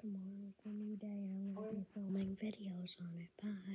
Tomorrow is a new day and I'm going to be filming videos on it. Bye.